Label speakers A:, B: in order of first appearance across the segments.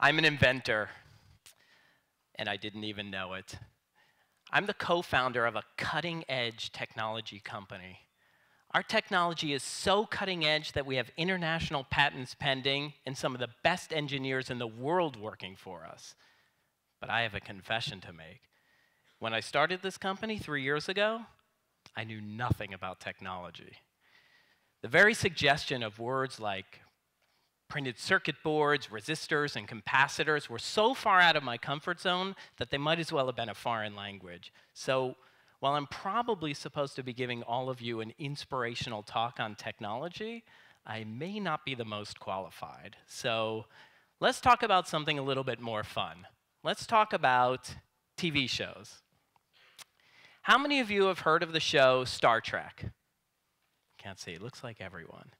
A: I'm an inventor, and I didn't even know it. I'm the co founder of a cutting edge technology company. Our technology is so cutting edge that we have international patents pending and some of the best engineers in the world working for us. But I have a confession to make. When I started this company three years ago, I knew nothing about technology. The very suggestion of words like printed circuit boards, resistors, and capacitors were so far out of my comfort zone that they might as well have been a foreign language. So while I'm probably supposed to be giving all of you an inspirational talk on technology, I may not be the most qualified. So let's talk about something a little bit more fun. Let's talk about TV shows. How many of you have heard of the show Star Trek? Can't see, it looks like everyone.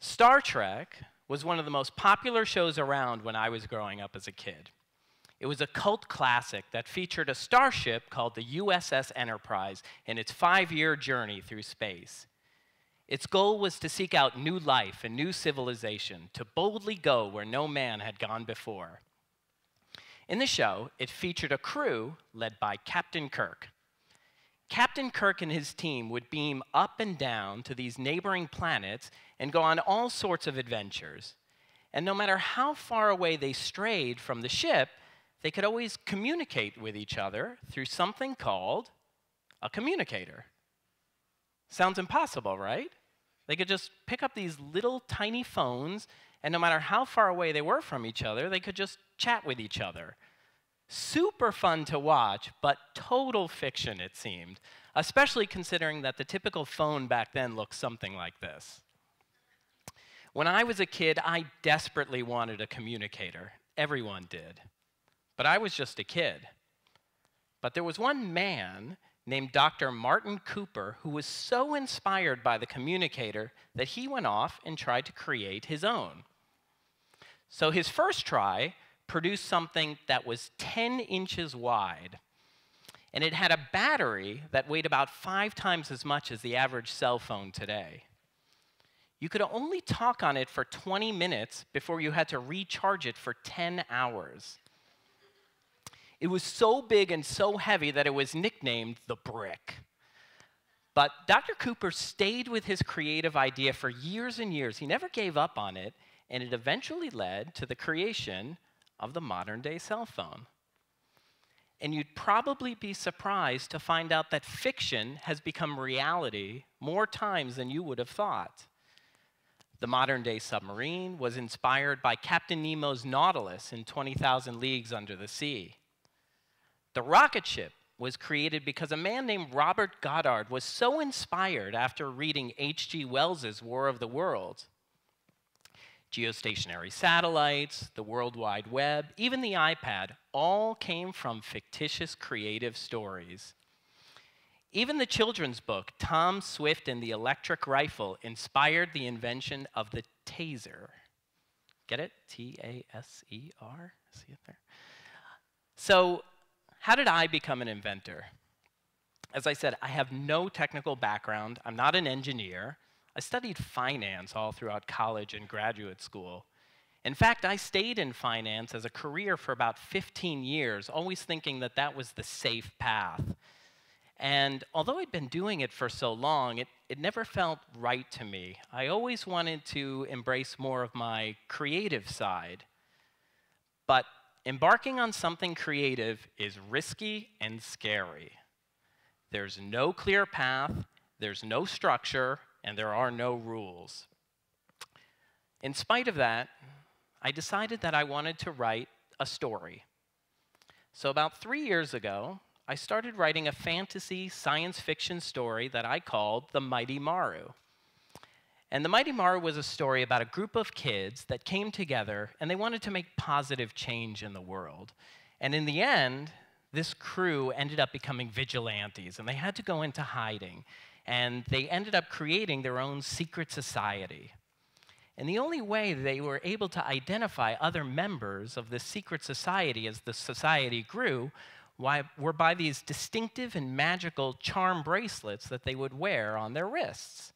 A: Star Trek was one of the most popular shows around when I was growing up as a kid. It was a cult classic that featured a starship called the USS Enterprise in its five year journey through space. Its goal was to seek out new life and new civilization, to boldly go where no man had gone before. In the show, it featured a crew led by Captain Kirk. Captain Kirk and his team would beam up and down to these neighboring planets and go on all sorts of adventures. And no matter how far away they strayed from the ship, they could always communicate with each other through something called a communicator. Sounds impossible, right? They could just pick up these little tiny phones, and no matter how far away they were from each other, they could just chat with each other. Super fun to watch, but total fiction, it seemed, especially considering that the typical phone back then looked something like this. When I was a kid, I desperately wanted a communicator. Everyone did. But I was just a kid. But there was one man named Dr. Martin Cooper who was so inspired by the communicator that he went off and tried to create his own. So his first try produced something that was 10 inches wide. And it had a battery that weighed about five times as much as the average cell phone today you could only talk on it for 20 minutes before you had to recharge it for 10 hours. It was so big and so heavy that it was nicknamed the brick. But Dr. Cooper stayed with his creative idea for years and years. He never gave up on it, and it eventually led to the creation of the modern day cell phone. And you'd probably be surprised to find out that fiction has become reality more times than you would have thought. The modern day submarine was inspired by Captain Nemo's Nautilus in 20,000 Leagues Under the Sea. The rocket ship was created because a man named Robert Goddard was so inspired after reading H.G. Wells's War of the Worlds. Geostationary satellites, the World Wide Web, even the iPad all came from fictitious creative stories. Even the children's book, Tom Swift and the Electric Rifle, inspired the invention of the taser. Get it? T A S E R? See it there? So, how did I become an inventor? As I said, I have no technical background. I'm not an engineer. I studied finance all throughout college and graduate school. In fact, I stayed in finance as a career for about 15 years, always thinking that that was the safe path. And although I'd been doing it for so long, it, it never felt right to me. I always wanted to embrace more of my creative side. But embarking on something creative is risky and scary. There's no clear path, there's no structure, and there are no rules. In spite of that, I decided that I wanted to write a story. So, about three years ago, I started writing a fantasy science fiction story that I called The Mighty Maru. And The Mighty Maru was a story about a group of kids that came together and they wanted to make positive change in the world. And in the end, this crew ended up becoming vigilantes and they had to go into hiding. And they ended up creating their own secret society. And the only way they were able to identify other members of this secret society as the society grew were by these distinctive and magical charm bracelets that they would wear on their wrists.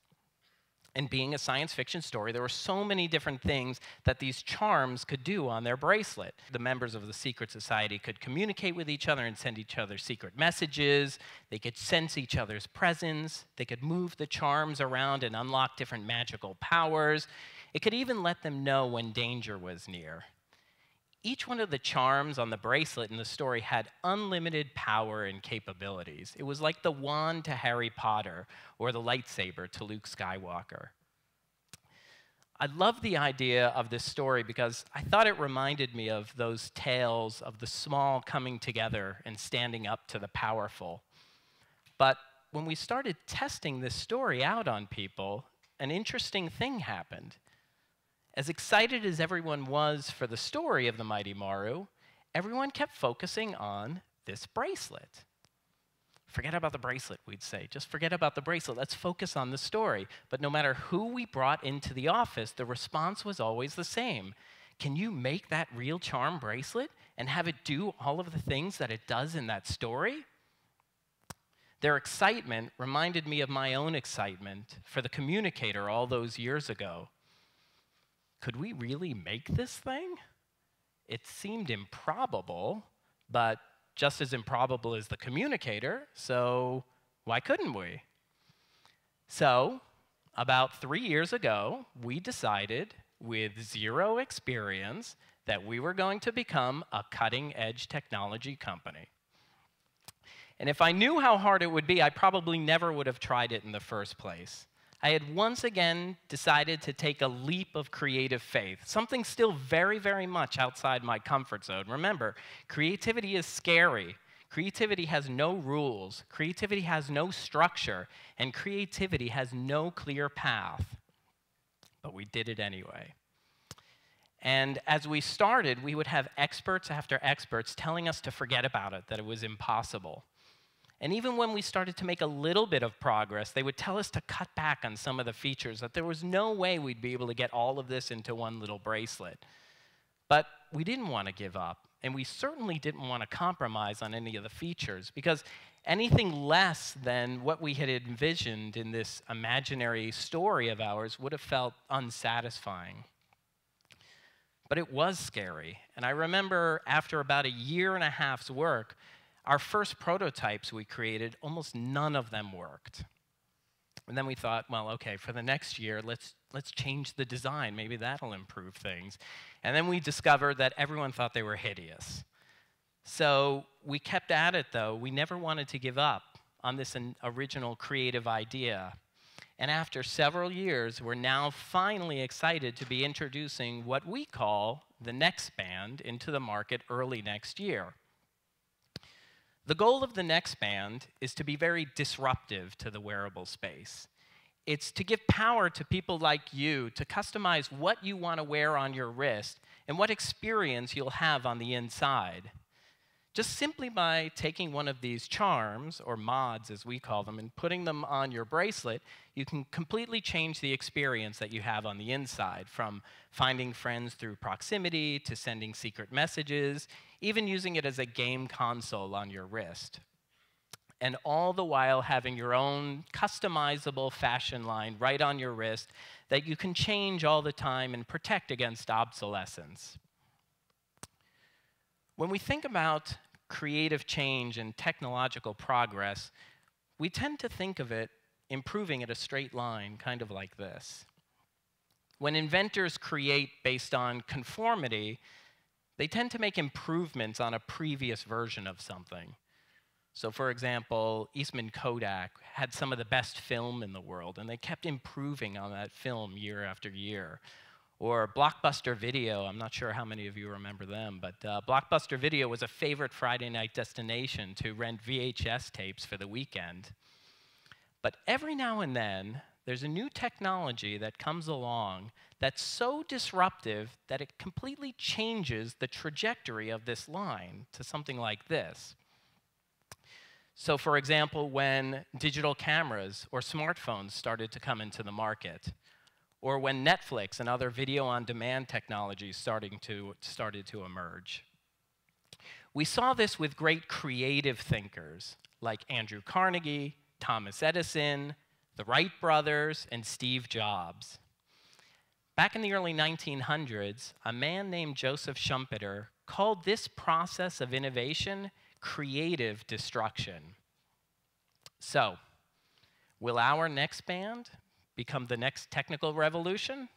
A: And being a science fiction story, there were so many different things that these charms could do on their bracelet. The members of the secret society could communicate with each other and send each other secret messages. They could sense each other's presence. They could move the charms around and unlock different magical powers. It could even let them know when danger was near. Each one of the charms on the bracelet in the story had unlimited power and capabilities. It was like the wand to Harry Potter or the lightsaber to Luke Skywalker. I love the idea of this story because I thought it reminded me of those tales of the small coming together and standing up to the powerful. But when we started testing this story out on people, an interesting thing happened. As excited as everyone was for the story of the Mighty Maru, everyone kept focusing on this bracelet. Forget about the bracelet, we'd say. Just forget about the bracelet. Let's focus on the story. But no matter who we brought into the office, the response was always the same. Can you make that real charm bracelet and have it do all of the things that it does in that story? Their excitement reminded me of my own excitement for the communicator all those years ago could we really make this thing? It seemed improbable, but just as improbable as the communicator, so why couldn't we? So, about three years ago, we decided, with zero experience, that we were going to become a cutting edge technology company. And if I knew how hard it would be, I probably never would have tried it in the first place. I had once again decided to take a leap of creative faith, something still very, very much outside my comfort zone. Remember, creativity is scary. Creativity has no rules, creativity has no structure, and creativity has no clear path. But we did it anyway. And as we started, we would have experts after experts telling us to forget about it, that it was impossible. And even when we started to make a little bit of progress, they would tell us to cut back on some of the features, that there was no way we'd be able to get all of this into one little bracelet. But we didn't want to give up, and we certainly didn't want to compromise on any of the features, because anything less than what we had envisioned in this imaginary story of ours would have felt unsatisfying. But it was scary. And I remember after about a year and a half's work, our first prototypes we created, almost none of them worked. And then we thought, well, okay, for the next year, let's, let's change the design. Maybe that'll improve things. And then we discovered that everyone thought they were hideous. So we kept at it, though. We never wanted to give up on this original creative idea. And after several years, we're now finally excited to be introducing what we call the NEX band into the market early next year. The goal of the NEX band is to be very disruptive to the wearable space. It's to give power to people like you to customize what you want to wear on your wrist and what experience you'll have on the inside. Just simply by taking one of these charms, or mods as we call them, and putting them on your bracelet, you can completely change the experience that you have on the inside, from finding friends through proximity to sending secret messages, even using it as a game console on your wrist. And all the while having your own customizable fashion line right on your wrist that you can change all the time and protect against obsolescence. When we think about creative change and technological progress, we tend to think of it improving at a straight line, kind of like this. When inventors create based on conformity, they tend to make improvements on a previous version of something. So, for example, Eastman Kodak had some of the best film in the world, and they kept improving on that film year after year. Or Blockbuster Video, I'm not sure how many of you remember them, but uh, Blockbuster Video was a favorite Friday night destination to rent VHS tapes for the weekend. But every now and then, there's a new technology that comes along that's so disruptive that it completely changes the trajectory of this line to something like this. So, for example, when digital cameras or smartphones started to come into the market, or when Netflix and other video on demand technologies starting to, started to emerge. We saw this with great creative thinkers like Andrew Carnegie, Thomas Edison, the Wright brothers and Steve Jobs. Back in the early 1900s, a man named Joseph Schumpeter called this process of innovation creative destruction. So, will our NEX band become the next technical revolution?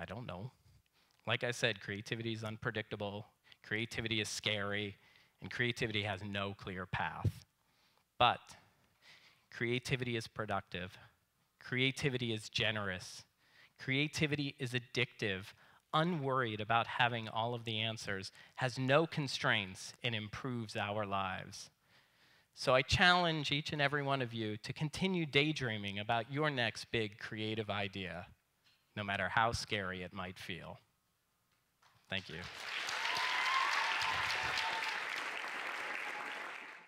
A: I don't know. Like I said, creativity is unpredictable, creativity is scary, and creativity has no clear path. But creativity is productive, creativity is generous, creativity is addictive, unworried about having all of the answers, has no constraints, and improves our lives. So I challenge each and every one of you to continue daydreaming about your next big creative idea, no matter how scary it might feel. Thank you.